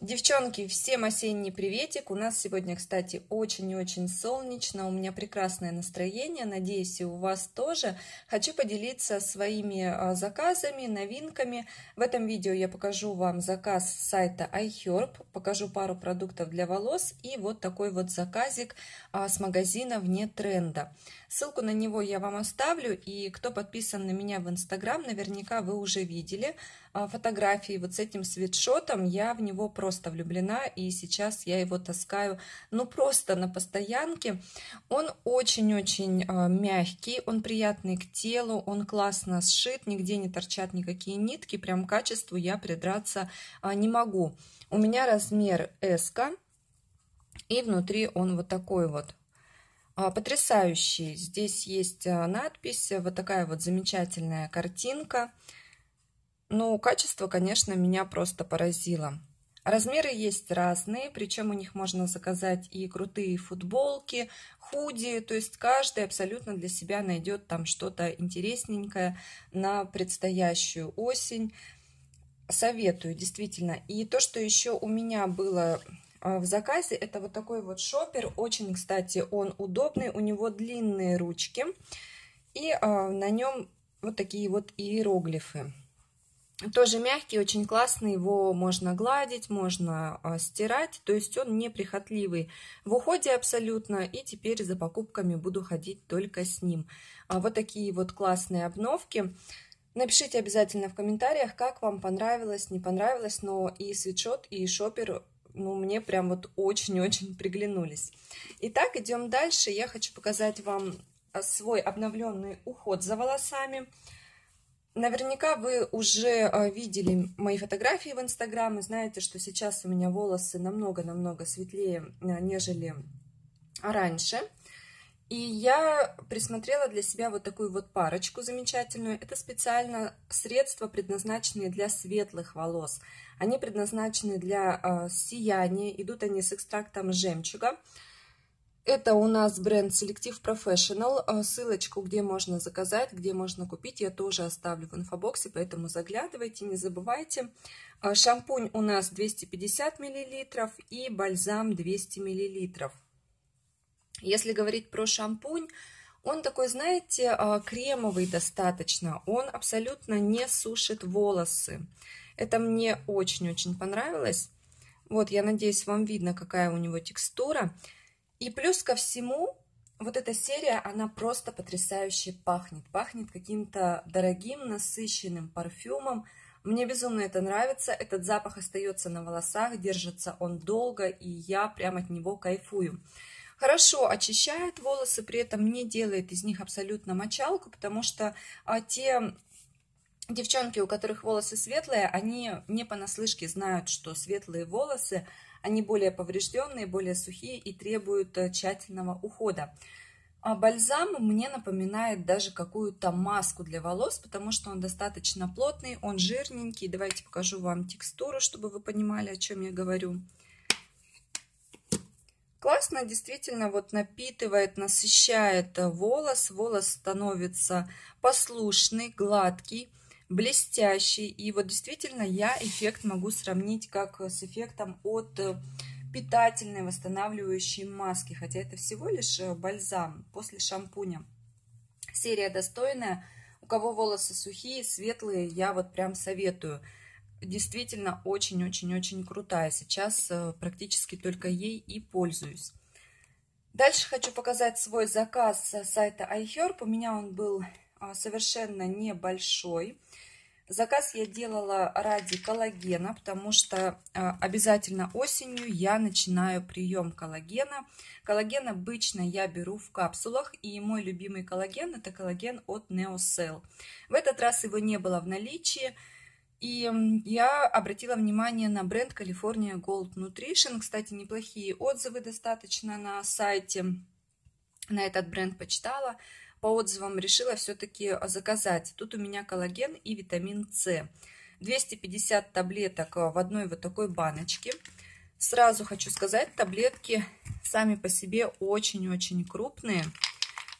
Девчонки, всем осенний приветик. У нас сегодня, кстати, очень и очень солнечно. У меня прекрасное настроение. Надеюсь, и у вас тоже. Хочу поделиться своими а, заказами, новинками. В этом видео я покажу вам заказ с сайта iHerb. Покажу пару продуктов для волос. И вот такой вот заказик а, с магазина «Вне тренда». Ссылку на него я вам оставлю. И кто подписан на меня в Инстаграм, наверняка вы уже видели фотографии вот с этим свитшотом. Я в него просто влюблена, и сейчас я его таскаю, ну, просто на постоянке. Он очень-очень а, мягкий, он приятный к телу, он классно сшит, нигде не торчат никакие нитки, прям к качеству я придраться а, не могу. У меня размер S, и внутри он вот такой вот потрясающий. Здесь есть надпись, вот такая вот замечательная картинка. Ну, качество, конечно, меня просто поразило. Размеры есть разные, причем у них можно заказать и крутые футболки, худи, то есть каждый абсолютно для себя найдет там что-то интересненькое на предстоящую осень. Советую, действительно. И то, что еще у меня было а, в заказе, это вот такой вот шопер. Очень, кстати, он удобный, у него длинные ручки, и а, на нем вот такие вот иероглифы. Тоже мягкий, очень классный, его можно гладить, можно а, стирать, то есть он неприхотливый в уходе абсолютно, и теперь за покупками буду ходить только с ним. А, вот такие вот классные обновки. Напишите обязательно в комментариях, как вам понравилось, не понравилось, но и свитшот, и шопер, ну, мне прям вот очень-очень приглянулись. Итак, идем дальше. Я хочу показать вам а, свой обновленный уход за волосами. Наверняка вы уже э, видели мои фотографии в Инстаграм и знаете, что сейчас у меня волосы намного-намного светлее, э, нежели раньше. И я присмотрела для себя вот такую вот парочку замечательную. Это специально средства, предназначенные для светлых волос. Они предназначены для э, сияния, идут они с экстрактом жемчуга. Это у нас бренд Selective Professional. А, ссылочку, где можно заказать, где можно купить, я тоже оставлю в инфобоксе, поэтому заглядывайте, не забывайте. А, шампунь у нас 250 мл и бальзам 200 мл. Если говорить про шампунь, он такой, знаете, а, кремовый достаточно. Он абсолютно не сушит волосы. Это мне очень-очень понравилось. Вот, я надеюсь, вам видно, какая у него текстура. И плюс ко всему, вот эта серия, она просто потрясающе пахнет. Пахнет каким-то дорогим, насыщенным парфюмом. Мне безумно это нравится. Этот запах остается на волосах, держится он долго, и я прям от него кайфую. Хорошо очищает волосы, при этом не делает из них абсолютно мочалку, потому что а, те девчонки, у которых волосы светлые, они не понаслышке знают, что светлые волосы – они более поврежденные, более сухие и требуют э, тщательного ухода. А бальзам мне напоминает даже какую-то маску для волос, потому что он достаточно плотный, он жирненький. Давайте покажу вам текстуру, чтобы вы понимали, о чем я говорю. Классно, действительно, вот напитывает, насыщает волос. Волос становится послушный, гладкий блестящий. И вот действительно я эффект могу сравнить как с эффектом от э, питательной восстанавливающей маски, хотя это всего лишь э, бальзам после шампуня. Серия достойная. У кого волосы сухие, светлые, я вот прям советую. Действительно очень-очень-очень крутая. Сейчас э, практически только ей и пользуюсь. Дальше хочу показать свой заказ с сайта iHerb. У меня он был совершенно небольшой. Заказ я делала ради коллагена, потому что а, обязательно осенью я начинаю прием коллагена. Коллаген обычно я беру в капсулах, и мой любимый коллаген это коллаген от Neocell. В этот раз его не было в наличии, и я обратила внимание на бренд California Gold Nutrition. Кстати, неплохие отзывы достаточно на сайте. На этот бренд почитала по отзывам решила все-таки заказать. Тут у меня коллаген и витамин С. 250 таблеток в одной вот такой баночке. Сразу хочу сказать, таблетки сами по себе очень-очень крупные.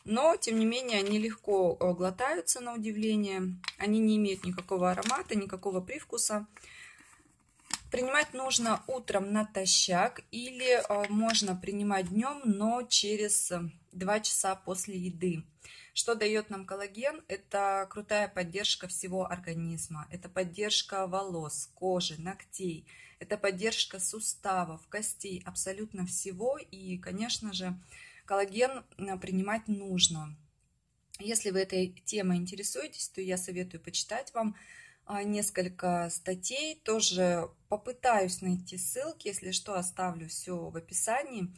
Но, тем не менее, они легко э, глотаются, на удивление. Они не имеют никакого аромата, никакого привкуса. Принимать нужно утром натощак или э, можно принимать днем, но через 2 э, часа после еды. Что дает нам коллаген? Это крутая поддержка всего организма, это поддержка волос, кожи, ногтей, это поддержка суставов, костей, абсолютно всего. И, конечно же, коллаген э, принимать нужно. Если вы этой темой интересуетесь, то я советую почитать вам несколько статей. Тоже попытаюсь найти ссылки, если что, оставлю все в описании.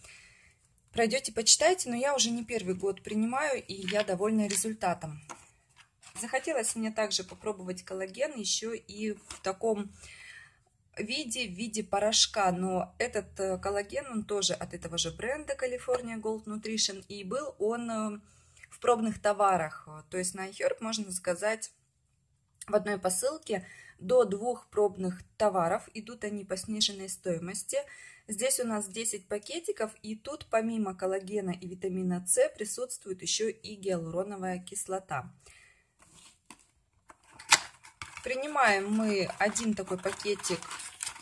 Пройдете, почитайте, но я уже не первый год принимаю, и я довольна результатом. Захотелось мне также попробовать коллаген еще и в таком виде, в виде порошка, но этот э, коллаген, он тоже от этого же бренда California Gold Nutrition, и был он э, в пробных товарах, то есть на iHerb можно заказать в одной посылке до двух пробных товаров. Идут они по сниженной стоимости. Здесь у нас 10 пакетиков, и тут помимо коллагена и витамина С присутствует еще и гиалуроновая кислота. Принимаем мы один такой пакетик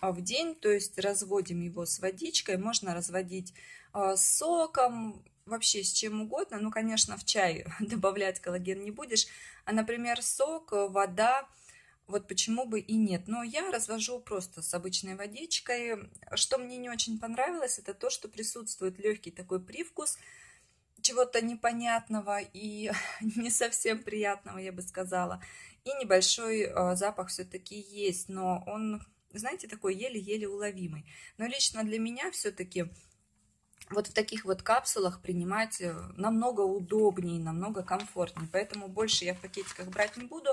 в день, то есть разводим его с водичкой. Можно разводить а, соком, вообще с чем угодно. Ну, конечно, в чай добавлять коллаген не будешь. А, например, сок, вода, вот почему бы и нет. Но я развожу просто с обычной водичкой. Что мне не очень понравилось, это то, что присутствует легкий такой привкус чего-то непонятного и не совсем приятного, я бы сказала. И небольшой э, запах все-таки есть, но он, знаете, такой еле-еле уловимый. Но лично для меня все-таки вот в таких вот капсулах принимать э, намного удобнее, намного комфортнее. Поэтому больше я в пакетиках брать не буду.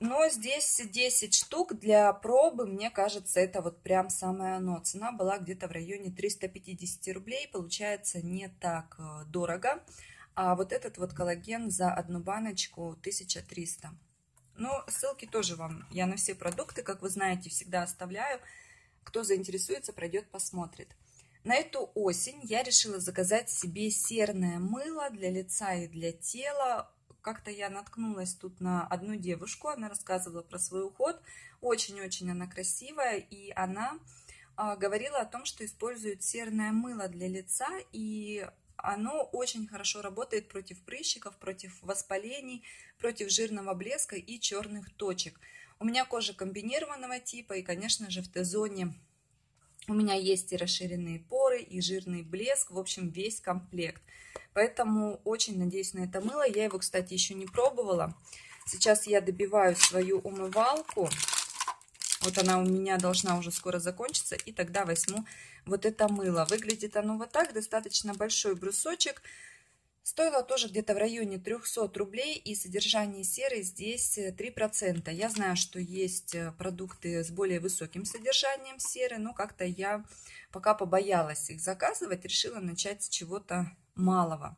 Но здесь 10 штук для пробы, мне кажется, это вот прям самое оно. Цена была где-то в районе 350 рублей, получается не так э, дорого. А вот этот вот коллаген за одну баночку 1300. Но ссылки тоже вам, я на все продукты, как вы знаете, всегда оставляю. Кто заинтересуется, пройдет, посмотрит. На эту осень я решила заказать себе серное мыло для лица и для тела. Как-то я наткнулась тут на одну девушку, она рассказывала про свой уход. Очень-очень она красивая, и она а, говорила о том, что использует серное мыло для лица, и оно очень хорошо работает против прыщиков, против воспалений, против жирного блеска и черных точек. У меня кожа комбинированного типа, и, конечно же, в Т-зоне у меня есть и расширенные поры, и жирный блеск, в общем, весь комплект. Поэтому очень надеюсь на это мыло. Я его, кстати, еще не пробовала. Сейчас я добиваю свою умывалку. Вот она у меня должна уже скоро закончиться. И тогда возьму вот это мыло. Выглядит оно вот так. Достаточно большой брусочек. Стоило тоже где-то в районе 300 рублей, и содержание серы здесь 3%. Э, я знаю, что есть э, продукты с более высоким содержанием серы, но как-то я пока побоялась их заказывать, решила начать с чего-то малого.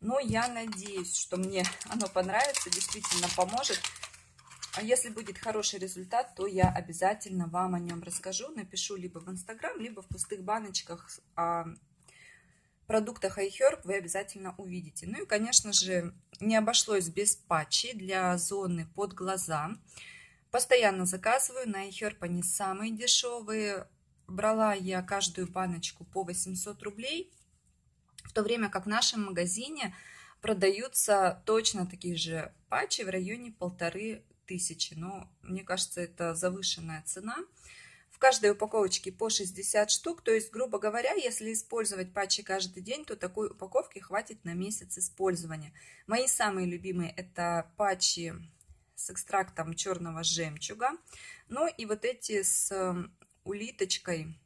Но я надеюсь, что мне оно понравится, действительно поможет. А если будет хороший результат, то я обязательно вам о нем расскажу, напишу либо в Инстаграм, либо в пустых баночках а, продуктах iHerb вы обязательно увидите. Ну и, конечно же, не обошлось без патчей для зоны под глаза. Постоянно заказываю, на iHerb они самые дешевые. Брала я каждую баночку по 800 рублей, в то время как в нашем магазине продаются точно такие же патчи в районе полторы тысячи. Но мне кажется, это завышенная цена каждой упаковочке по 60 штук. То есть, грубо говоря, если использовать патчи каждый день, то такой упаковки хватит на месяц использования. Мои самые любимые это патчи с экстрактом черного жемчуга. Ну и вот эти с эм, улиточкой,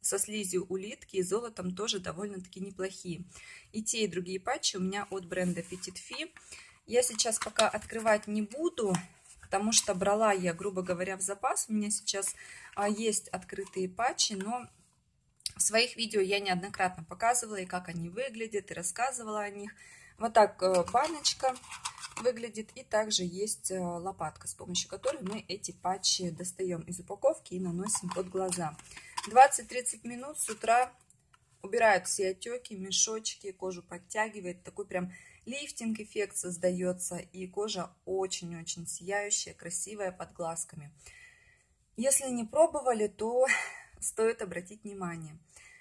со слизью улитки и золотом тоже довольно-таки неплохие. И те, и другие патчи у меня от бренда Petit Fi. Я сейчас пока открывать не буду, потому что брала я, грубо говоря, в запас. У меня сейчас а, есть открытые патчи, но в своих видео я неоднократно показывала, и как они выглядят, и рассказывала о них. Вот так э, баночка выглядит, и также есть э, лопатка, с помощью которой мы эти патчи достаем из упаковки и наносим под глаза. 20-30 минут с утра убирают все отеки, мешочки, кожу подтягивает, такой прям лифтинг эффект создается, и кожа очень-очень сияющая, красивая, под глазками. Если не пробовали, то стоит обратить внимание.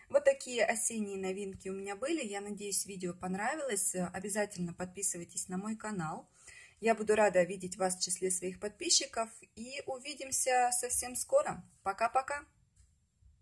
Вот такие осенние новинки у меня были. Я надеюсь, видео понравилось. Обязательно подписывайтесь на мой канал. Я буду рада видеть вас в числе своих подписчиков. И увидимся совсем скоро. Пока-пока!